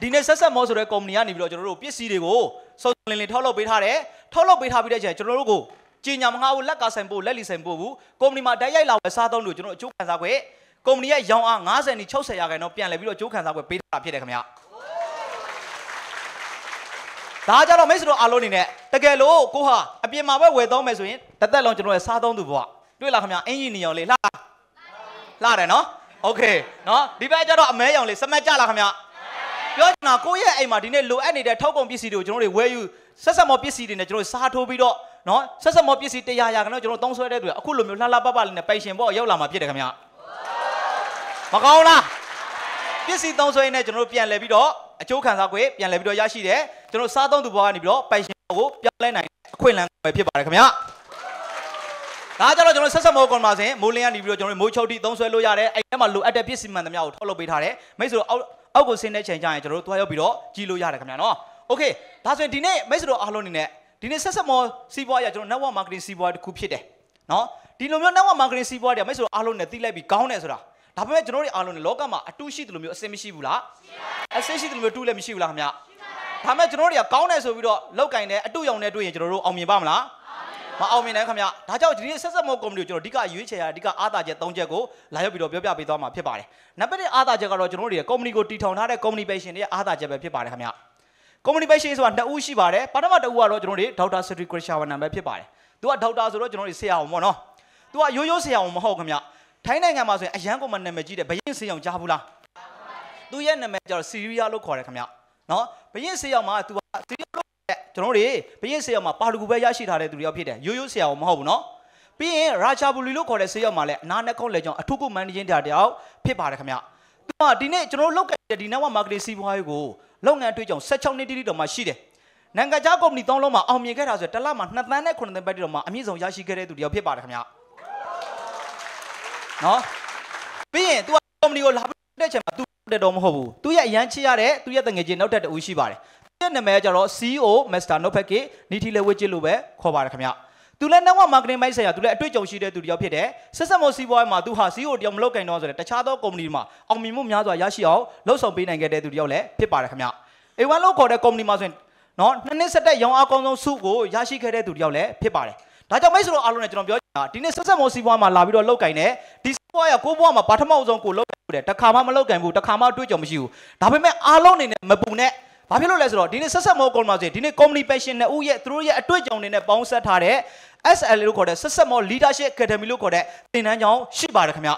ဒီနေ့ဆက်ဆက်မောဆိုတဲ့ကုမ္ပဏီကနေပြီးတော့ကျွန်တော်တို့ပစ္စည်းတွေကိုစုံလင်လင်ထောက်လုပ်ပေးထားတယ်ထောက်လုပ်ပေးထားပြီးတဲ့ချိန်ကျွန်တော်တို့ကိုကျညာမငါဘူးလက်ကဆိုင်ပို့လက်လီဆိုင်ပို့ဘူးကုမ္ပဏီမှာတိုက်ရိုက်လာဝယ်စားသုံးလို့ကျွန်တော်အကျိုးခံစားပွဲကုမ္ပဏီရဲ့ရောင်းအား90နီ60ရာခိုင်နှုန်းပြန်လည်ပြီးတော့အကျိုးခံစားပွဲပေးတာဖြစ်တယ်ခင်ဗျာ ဒါကြတော့မိတ်ဆွေတို့အားလုံးနေနဲ့တကယ်လို့ကိုဟာအပြင်မှာပဲဝယ်သုံးမယ်ဆိုရင်တစ်သက်လုံးကျွန်တော်ရဲ့စားသုံးသူဘဝတွေ့လားခင်ဗျာအင်ဂျင်နီယာလေးလှလှတယ်နော်โอเคနော်ဒီဘက်ကျတော့အမဲရောင်လေးစမတ်ကြလားခင်ဗျာပြောချင်တာကိုယ့်ရဲ့အိမ်မှာဒီနေ့လိုအပ်နေတဲ့ထောက်ကုန်ပစ္စည်းတွေကိုကျွန်တော်တို့ဝယ်ယူဆက်ဆက်မောပစ္စည်းတွေနဲ့ကျွန်တော်တို့စားထိုးပြီးတော့နော်ဆက်ဆက်မောပစ္စည်းတရားရာကတော့ကျွန်တော်သုံးဆွဲတဲ့တွေအခုလိုမျိုးလှလှပပလေးနဲ့ပိုင်ရှင်ပေါ့ရောက်လာမှာဖြစ်တယ်ခင်ဗျာမကောင်းလားပစ္စည်းသုံးဆွဲနေကျွန်တော်တို့ပြန်လဲပြီးတော့အကျိုးခံစား권ပြန်လဲပြီးတော့ရရှိတယ် ကျွန်တော်စားသုံးသူဘဝကနေပြီးတော့ပိုင်ရှင်ကိုပြောင်းလဲနိုင်အခွင့်အလမ်းပဲဖြစ်ပါတယ်ခင်ဗျာဒါကြတော့ကျွန်တော်ဆက်ဆက်မောကွန်ပါစဉ်မိုးလင်းကနေပြီးတော့ကျွန်တော်မိုးချုပ်တိသုံးဆွဲလို့ရတယ်အဲ့ထဲမှာလိုအပ်တဲ့ပစ္စည်းမှန်သမျှကိုထုတ်လုပ်ပေးထားတယ်မိတ်ဆွေတို့အောက်အောက်ကိုဆင်းတဲ့ချိန်ကျရင်ကျွန်တော်တို့တွားရောက်ပြီးတော့ကြည်လို့ရတယ်ခင်ဗျာနော်โอเคဒါဆိုရင်ဒီနေ့မိတ်ဆွေတို့အားလုံးအနေနဲ့ဒီနေ့ဆက်ဆက်မောစီးပွားရကျွန်တော် network marketing စီးပွားတစ်ခုဖြစ်တယ်နော်ဒီလိုမျိုး network marketing စီးပွားတွေမိတ်ဆွေတို့အားလုံးနဲ့သိလိုက်ပြီးကောင်းတယ်ဆိုတာဒါပေမဲ့ကျွန်တော်တို့အားလုံးနဲ့လောကမှာအတူရှိတယ်လို့မျိုးအစင်မရှိဘူးလားအစင်ရှိတယ်လို့မျိုးတူလည်းမရှိဘူးလားခင်ဗျာဒါပေ မဲ့ကျွန်တော်တို့တွေကကောင်းတယ်ဆိုပြီးတော့လောက်ကင်တဲ့အတူရောင်နဲ့တွေ့ရင်ကျွန်တော်တို့အောင်မြင်ပါမလားမအောင်မြင်နိုင်ခင်ဗျာဒါကြောင့်ဒီနေ့ဆက်ဆက်မောကုမ္ပဏီကိုကျွန်တော်အဓိကရွေးချယ်ရအဓိကအားသာချက်၃ချက်ကိုလာရောက်ပြီးတော့ပြောပြပေးသွားမှာဖြစ်ပါတယ်နံပါတ်၁အားသာချက်ကတော့ကျွန်တော်တို့တွေကကုမ္ပဏီကိုတီထောင်ထားတဲ့ကုမ္ပဏီပိုင်ရှင်တွေရဲ့အားသာချက်ပဲဖြစ်ပါတယ်ခင်ဗျာကုမ္ပဏီပိုင်ရှင်ဆိုတာနှစ်ဦးရှိပါတယ်ပထမတစ်ဦးကတော့ကျွန်တော်တို့ဒေါက်တာစထရီခရရှာဝနံပဲဖြစ်ပါတယ်သူကဒေါက်တာဆိုတော့ကျွန်တော်တို့ဆရာအောင်ပေါ့နော်သူကရိုးရိုးဆရာအောင်မဟုတ်ခင်ဗျာထိုင်းနိုင်ငံမှာဆိုရင်အရန်ကုန်မနာမည်ကြီးတယ်ဘရင်ဆေးအောင်ကြားဘူးလားသူရဲ့နာမည်ကျတော့စီရီးယားလို့ခေါ်တယ်ခင်ဗျ နော်ဘရင်ဆေးအောင်မှာသူကစီရီးယားလို့တဲ့ကျွန်တော်တို့ဘရင်ဆေးအောင်မှာပါလူကူပဲရရှိထားတဲ့သူတယောက်ဖြစ်တယ်ရိုးရိုးဆရာအောင်မဟုတ်ဘူးနော်ပြီးရင်ရာချာဘူလီလို့ခေါ်တဲ့ဆေးရောက်မှာလည်းအနာနဲ့ကောက်လေကြောင့်အထုကုမန်နေဂျင်တာတယောက်ဖြစ်ပါတယ်ခင်ဗျသူကဒီနေ့ကျွန်တော်တို့လောက်ကတဲ့ဒီ network marketing စီးပွားရေးကိုလုပ်ငန်းအတွေ့အကြုံ16နှစ်တိတိတော်မှရှိတယ်နိုင်ငံခြားကုမ္ပဏီ၃လုံးမှာအောင်မြင်ခဲ့တာဆိုတစ်လမှာ2သန်းနဲ့9သန်းပတ်တိတော်မှာအမြင့်ဆုံးရရှိခဲ့တဲ့သူတယောက်ဖြစ်ပါတယ်ခင်ဗျနော်ပြီးရင် तू ကုမ္ပဏီကိုလာတဲ့ချိန်မှာ तू တက်တော့မဟုတ်ဘူးသူရဲ့အရန်ချရတဲ့သူရဲ့တငယ်ချင်းနောက်ထပ်တူရှိပါတယ်သူရဲ့နာမည်ကကျတော့ CEO Master Notepad နီတီလေဝစ်ချစ်လို့ပဲခေါ်ပါတယ်ခင်ဗျသူလည်း network marketing ဘိုင်းဆိုင်ရာသူလည်းအတွေ့အကြုံရှိတဲ့သူတစ်ယောက်ဖြစ်တယ်ဆက်ဆက်မစီးပွားရေးမှာသူဟာ CEO တယောက်မလုပ်ကင်တော့ဆိုတဲ့တခြားသောကုမ္ပဏီမှာအောင်မြင်မှုများစွာရရှိအောင်လှုပ်ဆောင်ပေးနိုင်ခဲ့တဲ့သူတစ်ယောက်လည်းဖြစ်ပါတယ်ခင်ဗျ A1 လို့ခေါ်တဲ့ကုမ္ပဏီမှာဆိုရင်နော်နှစ်နှစ်ဆက်တဲ့ရောင်းအားကောင်းဆုံးစုကိုရရှိခဲ့တဲ့သူတစ်ယောက်လည်းဖြစ်ပါတယ်ဒါကြောင့်မိတ်ဆွေတို့အားလုံးနဲ့ကျွန်တော်ပြောချင်တာဒီနေ့ဆက်ဆက်မောစီးပွားမှာလာပြီးတော့လောက်ကင်တယ်ဒီစီးပွားရကိုဘွားမှာပထမဆုံးကိုလောက် တယ်တခါမှမလောက်ကင်ဘူးတခါမှတွေ့ကြုံမရှိဘူးဒါပေမဲ့အားလုံးအနေနဲ့မပူနဲ့ဘာဖြစ်လို့လဲဆိုတော့ဒီနေ့ဆက်ဆက်မောကုမ္ပဏီမှာဆိုဒီနေ့ company passion နဲ့ဦးရဲ့သူတို့ရဲ့အတွေ့အကြုံတွေနဲ့ပေါင်းစပ်ထားတဲ့ SL လို့ခေါ်တဲ့ဆက်ဆက်မော leadership academy လို့ခေါ်တဲ့သင်တန်းကျောင်းရှိပါတယ်ခင်ဗျ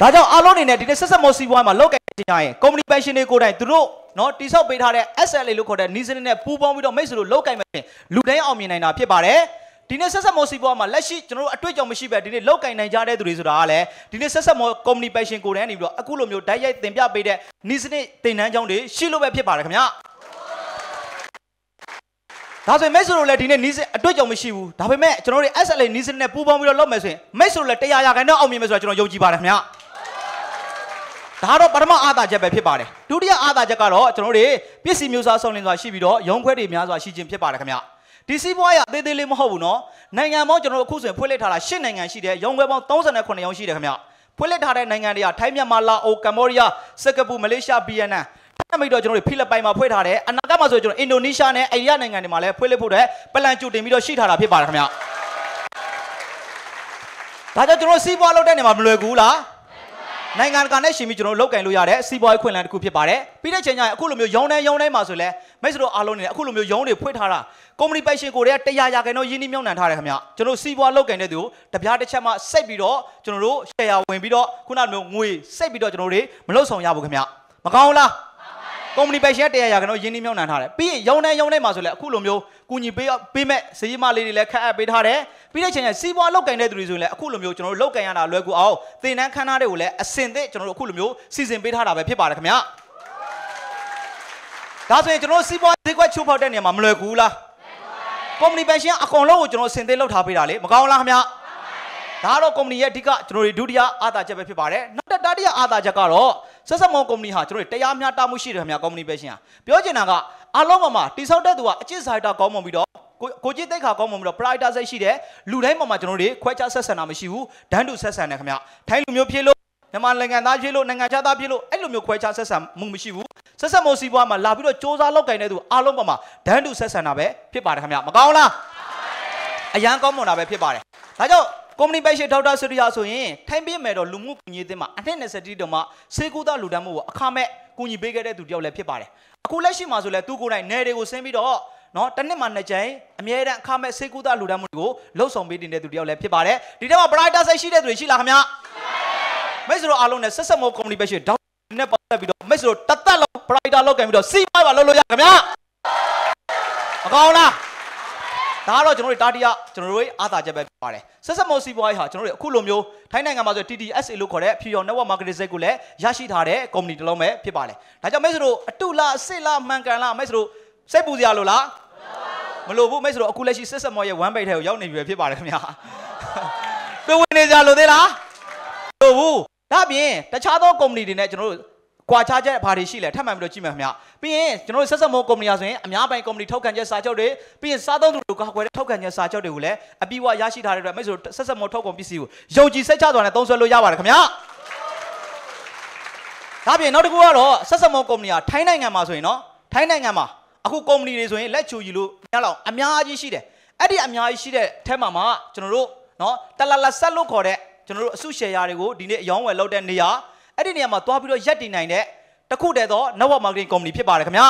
ဒါကြောင့်အားလုံးအနေနဲ့ဒီနေ့ဆက်ဆက်မောစီးပွားမှာလောက်ကင်ကြရရင် company passion တွေကိုယ်တိုင်သူတို့နော်တိဆောက်ပေးထားတဲ့ SLA လို့ခေါ်တဲ့နီးစနစ်နဲ့ပူးပေါင်းပြီးတော့မိတ်ဆွေတို့လောက်ကင်မယ်လူတိုင်းအောင်မြင်နိုင်တာဖြစ်ပါတယ် ဒီနေ့ဆက်ဆက်မောစီပွားမှာလက်ရှိကျွန်တော်တို့အတွေ့အကြုံမရှိပဲဒီနေ့လောက်ကင်နိုင်ကြတဲ့သူတွေဆိုတာကလည်းဒီနေ့ဆက်ဆက်မော company passion ကိုယ်တိုင်နေပြီးတော့အခုလိုမျိုးဓာတ်ရိုက်တင်ပြပေးတဲ့နီးစနစ်သင်တန်းကျောင်းတွေရှိလို့ပဲဖြစ်ပါတယ်ခင်ဗျာဒါဆိုရင်မိတ်ဆွေတို့လည်းဒီနေ့နီးစအတွေ့အကြုံမရှိဘူးဒါပေမဲ့ကျွန်တော်တို့ SLA နီးစနဲ့ပူးပေါင်းပြီးတော့လုပ်မယ်ဆိုရင်မိတ်ဆွေတို့လည်းတရားရာခိုင်နှုန်းအောင်မြင်မယ်ဆိုတာကျွန်တော်ယုံကြည်ပါတယ်ခင်ဗျာဒါတော့ပထမအာသာချက်ပဲဖြစ်ပါတယ်ဒုတိယအာသာချက်ကတော့ကျွန်တော်တို့ပစ္စည်းမျိုးစားဆောင်လင်းစွာရှိပြီးတော့ရုံခွဲတွေများစွာရှိခြင်းဖြစ်ပါတယ်ခင်ဗျာ ဒီစီးပွားရအသေးသေးလေးမဟုတ်ဘူးနော်နိုင်ငံပေါင်းကျွန်တော်တို့အခုဆိုရင်ဖွင့်လှစ်ထားတာ၈နိုင်ငံရှိတယ်ရုံခွဲပေါင်း38ရုံရှိတယ်ခင်ဗျာဖွင့်လှစ်ထားတဲ့နိုင်ငံတွေကထိုင်းမြန်မာလာအိုကမ္ဘောဒီးယားစင်ကာပူမလေးရှားဗီယက်နမ်ထပ်မိတော့ကျွန်တော်တို့ဖိလစ်ပိုင်မှာဖွင့်ထားတယ်အနာဂတ်မှာဆိုကျွန်တော်အင်ဒိုနီးရှားနဲ့အိန္ဒိယနိုင်ငံတွေမှာလည်းဖွင့်လှစ်ဖို့တဲ့ပလန်ကြိုတင်ပြီးတော့ရှိထားတာဖြစ်ပါတယ်ခင်ဗျာဒါကြောင့်ကျွန်တော်စီးပွားလုပ်တဲ့နေမှာမလွယ်ဘူးလားနိုင်ငံတကာနဲ့ရှင်ပြီးကျွန်တော်လောက်ကင်လို့ရတဲ့စီးပွားရေးခွင့်လန်းတစ်ခုဖြစ်ပါတယ်ပြီးတဲ့ချိန်ကျရင်အခုလိုမျိုးရောင်းတိုင်းရောင်းတိုင်းမှာဆိုလဲ မိတ်ဆွေတို့အားလုံးနေအခုလိုမျိုးရောင်းတွေဖွင့်ထားတာကုမ္ပဏီပိုင်ရှင်ကိုတွေကတရားရာခိုင်နှုန်းရင်းနှီးမြှုပ်နှံထားတယ်ခင်ဗျကျွန်တော်စီးပွားလောက်ကင်တဲ့သူတပြားတစ်ချက်မှစိတ်ပြီးတော့ကျွန်တော်တို့ share ဝင်ပြီးတော့ခုနလိုမျိုးငွေစိတ်ပြီးတော့ကျွန်တော်တို့မလုပ်ဆောင်ရဘူးခင်ဗျမကောင်းဘူးလားကုမ္ပဏီပိုင်ရှင်တရားရာခိုင်နှုန်းရင်းနှီးမြှုပ်နှံထားတယ်ပြီးရင်ရောင်းတိုင်းရောင်းတိုင်းမှာဆိုလဲအခုလိုမျိုးကူညီပေးပေးမဲ့ဈေးမလေးတွေလည်းခက်အပ်ပေးထားတယ်ပြီးတဲ့ချိန်ကျစီးပွားလောက်ကင်တဲ့သူတွေဆိုရင်လည်းအခုလိုမျိုးကျွန်တော်တို့လောက်ကင်ရတာလွယ်ကူအောင်သင်တန်းခန်းသားတွေကိုလည်းအစင်သစ်ကျွန်တော်တို့အခုလိုမျိုးစီစဉ်ပေးထားတာပဲဖြစ်ပါတယ်ခင်ဗျ ဒါဆိုရင်ကျွန်တော်စီးပွားဈေးကွက်ချိုးဖောက်တဲ့နေရာမှာမလွယ်ကူလားကုမ္ပဏီပိုင်ရှင်အကောင်လုံးကိုကျွန်တော်အစင်သစ်လုပ်ထားပေးတာလေမကောင်းလားခင်ဗျဒါကတော့ကုမ္ပဏီရဲ့အဓိကကျွန်တော်တို့ဒုတိယအာသာချက်ပဲဖြစ်ပါတယ်နောက်တစ်တတိယအာသာချက်ကတော့ဆက်ဆက်မောကုမ္ပဏီဟာကျွန်တော်တို့တရားမျှတမှုရှိတယ်ခင်ဗျာကုမ္ပဏီပဲရှင်ဟာပြောချင်တာကအလုံးမှာမှာတိဆောက်တဲ့သူကအကျင့်စာရတာကောင်းမွန်ပြီးတော့ကိုကိုကြီးတိတ်ခါကောင်းမွန်ပြီးတော့ pride စိတ်ရှိတယ်လူတိုင်းပေါ်မှာကျွန်တော်တို့ခွဲခြားဆက်ဆံတာမရှိဘူးဒန်းတူဆက်ဆံတယ်ခင်ဗျာထိုင်းလူမျိုးဖြစ်လို့ မြန်မာနိုင်ငံသားဖြစ်လို့နိုင်ငံခြားသားဖြစ်လို့အဲ့လိုမျိုးခွဲခြားဆက်ဆံမှုမရှိဘူးဆက်ဆက်မိုးစီးပွားမှာလာပြီးတော့စ조사လောက်ကင်တဲ့သူအားလုံးပေါ်မှာဒန်းတူဆက်ဆံတာပဲဖြစ်ပါတယ်ခင်ဗျာမကောင်းလားအရန်ကောင်းမွန်တာပဲဖြစ်ပါတယ်ဒါကြောင့်ကုမ္ပဏီပိုင်ရှင်ဒေါက်တာစရိယာဆိုရင်ထိုင်းပြည်မယ်တော့လူမှုကူညီရေးတင်မှာအနှစ်20တိတုံးမှာစေကူသားလူတန်းမှုကိုအခမဲ့ကူညီပေးခဲ့တဲ့သူတယောက်လည်းဖြစ်ပါတယ်အခုလက်ရှိမှာဆိုလဲသူကိုယ်တိုင်နယ်တွေကိုဆင်းပြီးတော့နော်တစ်နှစ်မှနှစ်ကြိမ်အမြဲတမ်းအခမဲ့စေကူသားလူတန်းမှုကိုလှုပ်ဆောင်ပေးတင်တဲ့သူတယောက်လည်းဖြစ်ပါတယ်ဒီထဲမှာ brighter side ရှိတဲ့သူတွေရှိလားခင်ဗျာ မိတ်ဆွေတို့အားလုံးနဲ့ဆက်ဆက်မောကုမ္ပဏီပိုင်ရှင်ဒေါက်တာနဲ့ပတ်သက်ပြီးတော့မိတ်ဆွေတို့တသက်လုံး brighter လောက်ကန်ပြီးတော့စီးပွားပါလုပ်လို့ရခင်ဗျာမကောင်းလားဒါကတော့ကျွန်တော်တို့တာတီယာကျွန်တော်တို့ရဲ့အားသာချက်ပဲဖြစ်ပါတယ်ဆက်ဆက်မော်စီပွားရေးဟာကျွန်တော်တို့အခုလိုမျိုးထိုင်းနိုင်ငံမှာဆို TTSA လို့ခေါ်တဲ့ Pure Network Marketing Site ကိုလည်းရရှိထားတဲ့ company တစ်လုံးပဲဖြစ်ပါတယ်ဒါကြောင့်မိတ်ဆွေတို့အတုလားအစ်လားမှန်ကန်လားမိတ်ဆွေတို့စိတ်ပူစရာလို့လားမလို့ဘူးမိတ်ဆွေတို့အခုလက်ရှိဆက်ဆက်မော်ရဲ့ one page ထဲကိုရောက်နေပြီပဲဖြစ်ပါတယ်ခင်ဗျာတွေ့ဝင်နေကြလို့သေးလားလို့ဘူး ဒါပြင်တခြားသော company တွေနဲ့ကျွန်တော်တို့ကွာခြားချက်ဘာတွေရှိလဲထပ်မှန်ပြီးတော့ကြည့်မယ်ခင်ဗျပြီးရင်ကျွန်တော်တို့ဆက်ဆက်မောကုမ္ပဏီရဆိုရင်အများပိုင်ကုမ္ပဏီထုတ်ကန်ချက်စာချုပ်တွေပြီးရင်စားသုံးသူတို့ကွာခွဲတဲ့ထုတ်ကန်ချက်စာချုပ်တွေကိုလည်းအပြည့်အဝရရှိထားတဲ့အတွက်မိတ်ဆွေဆက်ဆက်မောထုတ်ကုန်ပစ္စည်းကိုယုံကြည်စိတ်ချစွာနဲ့သုံးစွဲလို့ရပါတယ်ခင်ဗျဒါပြင်နောက်တစ်ခုကတော့ဆက်ဆက်မောကုမ္ပဏီကထိုင်းနိုင်ငံမှာဆိုရင်နော်ထိုင်းနိုင်ငံမှာအခုကုမ္ပဏီတွေဆိုရင်လက်ချူယူလို့ညလောက်အများကြီးရှိတယ်အဲ့ဒီအများကြီးရှိတဲ့ထဲမှာမှကျွန်တော်တို့နော်တလလဆက်လို့ခေါ်တဲ့ ကျွန်တော်တို့အစုရှယ်ယာတွေကိုဒီနေ့အယောင်းဝယ်လုပ်တဲ့နေရာအဲ့ဒီနေရာမှာသွားပြီးတော့ရက်တည်နိုင်တဲ့တခုတည်းသော network marketing company ဖြစ်ပါတယ်ခင်ဗျာ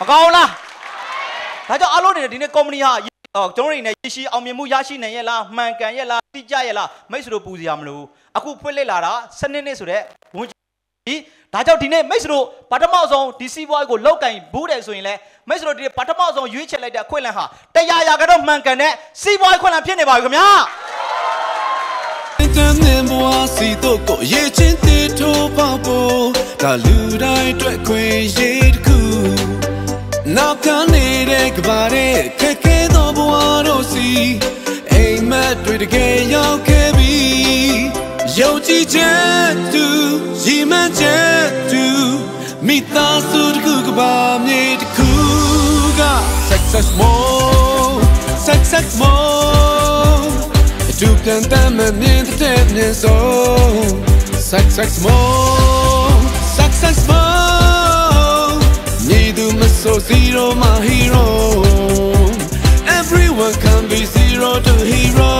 မကောင်းလားဒါကြောင့်အားလုံးတွေဒီနေ့ company ဟာကျွန်တော်တို့နေရရှိအောင်မြင်မှုရရှိနိုင်ရဲ့လားမှန်ကန်ရဲ့လားတိကျရဲ့လားမိတ်ဆွေတို့ပူစရာမလိုအခုဖွင့်လှစ်လာတာစနစ်နှစ်ဆိုတဲ့ဝန်ကြီးဒါကြောင့်ဒီနေ့မိတ်ဆွေတို့ပထမဆုံးဒီစီးပွားရေးကိုလောက်ကင်ဘူးတယ်ဆိုရင်လည်းမိတ်ဆွေတို့ဒီပထမဆုံးရွေးချယ်လိုက်တဲ့အခွင့်အလမ်းဟာတရားရာကတော့မှန်ကန်တဲ့စီးပွားရေးခွင့်လမ်းဖြစ်နေပါပြီခင်ဗျာ တန်းနေဘွားစီတော့ကိုရေချင်းတီထိုးပေါဖို့ဒါလူတိုင်းအတွက်ခွင့်ရတခုနောက်နေတဲ့ကဘာရဲ့ခက်ခဲသောဘွားတို့စီအိမ်မက်တွေတကယ်ရောက်ခဲ့ပြီယုံကြည်ချက်သူရည်မှန်းချက်သူမိသားစုတခုကဘာမြေတခုက success more success more တူပြန်တမ်းမမြင်တဲ့မြင်ဆုံး success more success more ညီသူမဆို zero my hero everyone can be zero to hero